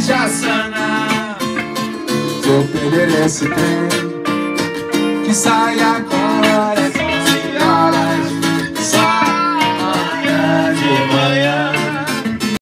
Já sana, Vou perder esse trem Que sai agora.